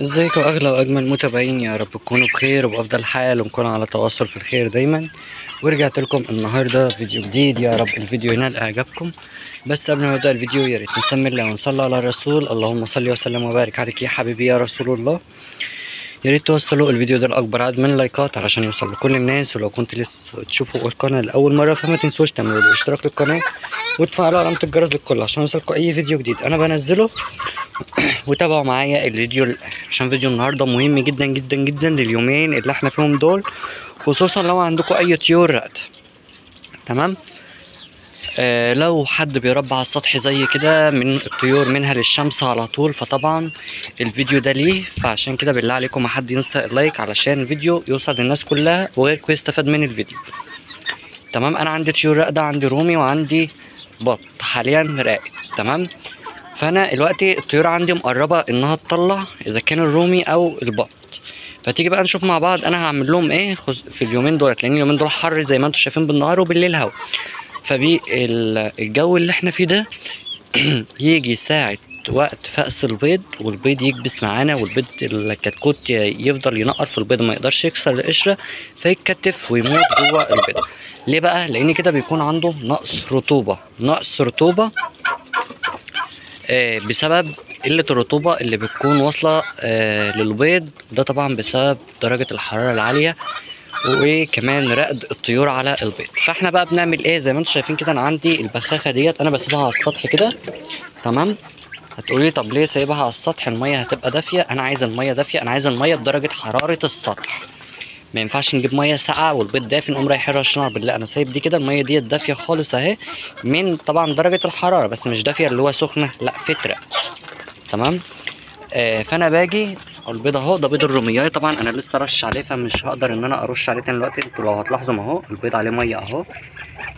ازيكم أغلى وأجمل متابعين؟ يا رب تكونوا بخير وبأفضل حال ونكون على تواصل في الخير دايما. ورجعت لكم النهارده فيديو جديد. يا رب الفيديو ينال إعجابكم. بس قبل ما نبدا الفيديو يا ريت نسمي الله ونصلي على الرسول. اللهم صل وسلم وبارك عليك يا حبيبي يا رسول الله. يا ريت توصلوا الفيديو ده لأكبر عدد من اللايكات علشان يوصل لكل الناس ولو كنت لسه تشوفوا القناة لأول مرة فما تنسوش تعملوا الاشتراك للقناة وتفعلوا علامه الجرس للكل عشان يوصلكوا أي فيديو جديد. أنا بنزله وتابعوا معايا الفيديو للآخر عشان فيديو النهارده مهم جدا جدا جدا لليومين اللي إحنا فيهم دول خصوصا لو عندكم أي طيور راقده تمام؟ آه لو حد بيربى على السطح زي كده من الطيور منها للشمس على طول فطبعا الفيديو ده ليه. فعشان كده بالله عليكم حد ينسى ال like علشان الفيديو يوصل للناس كلها وغيركم يستفاد من الفيديو. تمام؟ أنا عندي طيور راقدة عندي رومي وعندي بط حاليا راقد. تمام؟ فأنا دلوقتي الطيور عندي مقربة إنها تطلع إذا كان الرومي أو البط. فتيجي بقى نشوف مع بعض أنا هعمل لهم إيه في اليومين دولت لأن اليومين دول حر زي ما أنتم شايفين بالنهار وبالليل هوا. فبي ال- الجو اللي إحنا فيه ده يجي ساعة وقت فأس البيض والبيض يكبس معانا والبيض الكتكوت يفضل ينقر في البيض ما يقدرش يكسر القشرة فيتكتف ويموت جوه البيض. ليه بقى؟ لأن كده بيكون عنده نقص رطوبة. نقص رطوبة آه، بسبب قلة الرطوبة اللي بتكون واصلة آه، للبيض. ده طبعا بسبب درجة الحرارة العالية. وكمان رقد الطيور على البيض. فاحنا بقى بنعمل إيه؟ زي ما أنتم شايفين كده أنا عندي البخاخة ديت أنا بسيبها على السطح كده. تمام؟ هتقولي طب ليه سايبها على السطح؟ المية هتبقى دافية. أنا عايز المية دافية. أنا عايز المية بدرجة حرارة السطح. ما ينفعش نجيب مية ساقعة والبيض دافي نقوم رايحين رشنا بالله. أنا سايب دي كده المية ديت دافية خالص أهي من طبعا درجة الحرارة بس مش دافية اللي هو سخنة لأ فتره تمام؟ فأنا باجي البيض أهو ده بيض الرومياي طبعا أنا لسه رش عليه فمش هقدر إن أنا أرش عليه تاني دلوقتي أنتوا لو هتلاحظوا اهو البيض عليه مية أهو.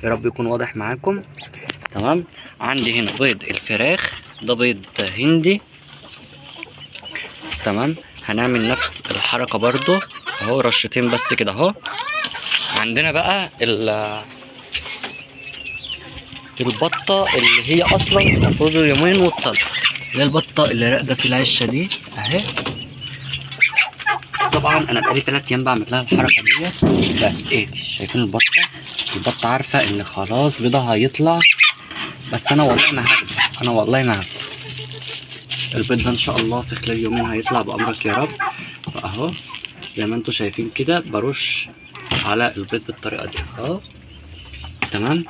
يا رب يكون واضح معاكم. تمام؟ عندي هنا بيض الفراخ ده بيض هندي. تمام؟ هنعمل نفس الحركة برضو. أهو رشتين بس كده أهو. عندنا بقى ال البطة اللي هي أصلا المفروض يومين وتطلع هي البطة اللي راقدة في العشة دي أهي. طبعا أنا بقالي تلات أيام بعمل لها الحركة دي بس إيه دي شايفين البطة؟ البطة عارفة إن خلاص بيضها هيطلع بس أنا والله ما هرجع أنا والله ما هرجع البيض ده إن شاء الله في خلال يومين هيطلع بأمرك يا رب. فاهو زي ما أنتم شايفين كده برش على البيض بالطريقة دي. أهو. تمام؟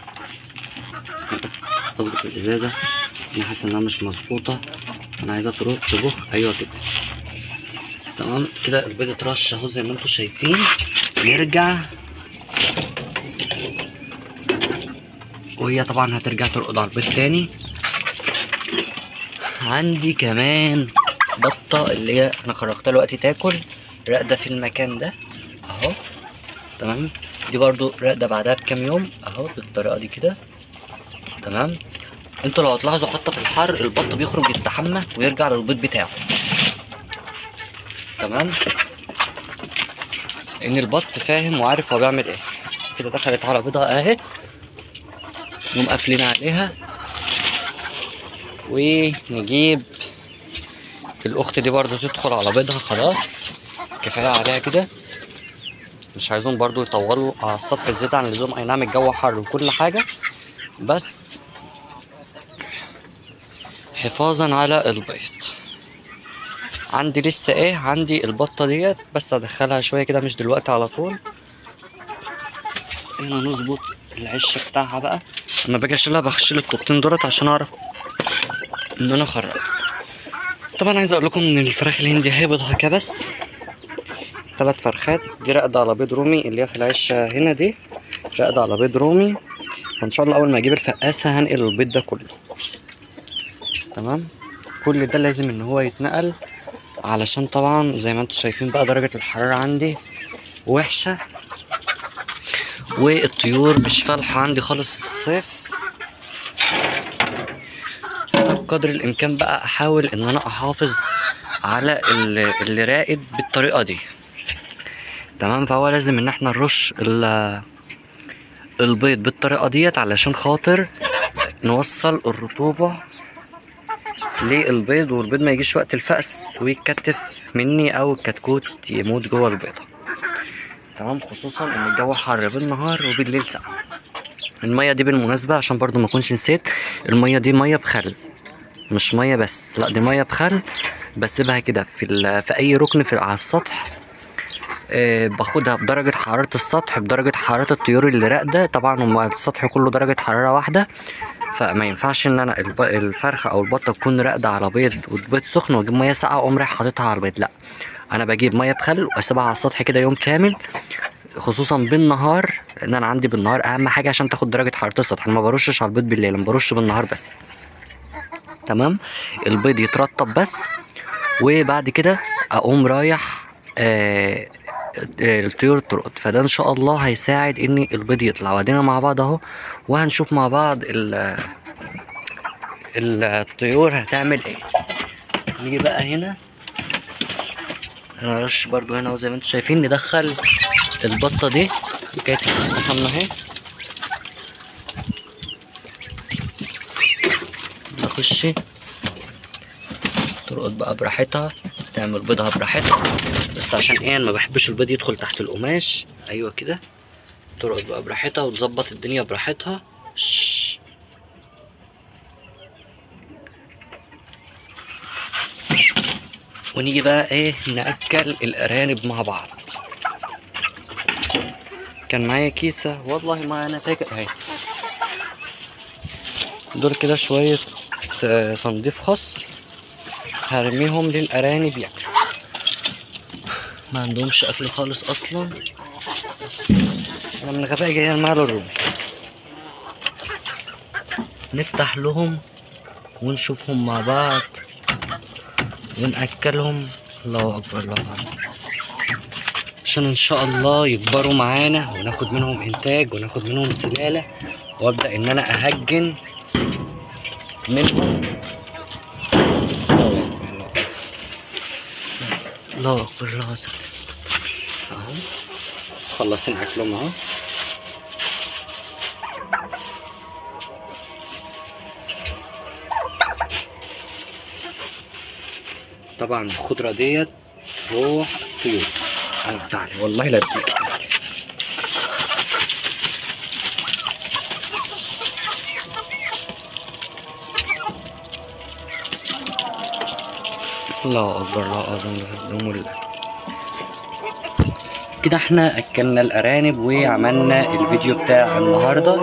بس أظبط الإزازة. أنا حاسس إنها مش مظبوطة. أنا عايزها تبخ أيوه كده تمام؟ كده البيض اترش أهو زي ما أنتم شايفين. نرجع. وهي طبعا هترجع ترقد على البيض تاني. عندي كمان بطة اللي هي أنا خرجتها دلوقتي تاكل. راقدة في المكان ده. أهو. تمام؟ دي برضو راقدة بعدها بكام يوم. أهو بالطريقة دي كده. تمام؟ أنتوا لو هتلاحظوا حتى في الحر البط بيخرج يستحمى ويرجع للبيض بتاعه. تمام؟ إن البط فاهم وعارف هو بيعمل إيه. كده دخلت على بيضها أهي. ومقفلين عليها. ونجيب الأخت دي برضو تدخل على بيضها خلاص. كفاية عليها كده. مش عايزهم برضو يطولوا على السطح زيادة عن اللزوم. أي نعم الجو حر وكل حاجة. بس حفاظا على البيض. عندي لسه إيه؟ عندي البطة ديت بس أدخلها شوية كده مش دلوقتي على طول. هنا نظبط العش بتاعها بقى. لما باجي اشيلها بشيل الطوبتين دولت عشان أعرف إن أنا اخرج طبعا عايز أقول لكم إن الفراخ الهندي هي بيضها كبس. ثلاث فرخات. دي راقدة على بيض رومي اللي هي في العشة هنا دي. راقدة على بيض رومي. فإن شاء الله أول ما أجيب الفقاسة هنقل البيض ده كله. تمام؟ كل ده لازم إن هو يتنقل علشان طبعا زي ما أنتم شايفين بقى درجة الحرارة عندي وحشة والطيور مش فالحة عندي خالص في الصيف. بقدر الإمكان بقى أحاول إن أنا أحافظ على ال- اللي راقد بالطريقة دي. تمام؟ فهو لازم إن إحنا نرش ال- البيض بالطريقة ديت علشان خاطر نوصل الرطوبة للبيض والبيض ما يجيش وقت الفأس ويتكتف مني أو الكتكوت يموت جوه البيضة. تمام؟ خصوصا إن الجو حر بالنهار وبالليل ساقع. المية دي بالمناسبة عشان برضو ما أكونش نسيت المية دي مية بخل. مش مية بس لا دي مية بخل. بسيبها كده في, في أي ركن في على السطح. آه، باخدها بدرجة حرارة السطح بدرجة حرارة الطيور اللي راقدة. طبعا السطح كله درجة حرارة واحدة. فما ينفعش إن أنا الفرخة أو البطة تكون راقدة على بيض والبيض سخن وأجيب مية ساقعة وأقوم رايح حاططها على البيض لأ. أنا بجيب مية بخل وأسيبها على السطح كده يوم كامل خصوصا بالنهار لأن أنا عندي بالنهار أهم حاجة عشان تاخد درجة حرارة السطح. أنا ما برشش على البيض بالليل أنا برش بالنهار بس. تمام؟ البيض يترطب بس وبعد كده أقوم رايح آه، الطيور ترقد فده إن شاء الله هيساعد إن البيض يطلع. وادينا مع بعض أهو وهنشوف مع بعض ال ال- الطيور هتعمل إيه. نيجي بقى هنا. هنرش برضو هنا وزي ما أنتم شايفين ندخل البطة دي. كانت تستحمى أهي. نخش. ترقد بقى براحتها. تعمل بيضها براحتها. بس عشان إيه أنا ما بحبش البيض يدخل تحت القماش. أيوه كده. ترقد بقى براحتها وتظبط الدنيا براحتها. ونيجي بقى إيه نأكل الأرانب مع بعض. كان معايا كيسة. والله ما أنا فاكر. أهي. دول كده شوية آه، تنظيف خاص. هرميهم للأرانب ياكلوا ما عندهمش أكل خالص أصلا. أنا من غباء جاي مع الرومي نفتح لهم ونشوفهم مع بعض ونأكلهم. الله أكبر الله أكبر. عشان إن شاء الله يكبروا معانا وناخد منهم إنتاج وناخد منهم سلالة وأبدأ إن أنا أهجن منهم الله أكبر الله أهو. خلصين أكلهم أهو. طبعا الخضرة ديت روح طيور. أنا تعالي والله لا أديك الله أكبر الله أعظم. لله الله. كده إحنا أكلنا الأرانب وعملنا الفيديو بتاع النهاردة.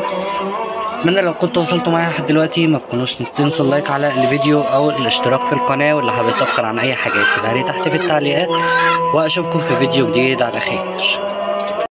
أتمنى لو كنتوا وصلتوا معايا لحد دلوقتي ما تكونوش تنسوا اللايك على الفيديو أو الاشتراك في القناة واللي حابب يستفسر عن أي حاجة يسيبها لي تحت في التعليقات. وأشوفكم في فيديو جديد على خير.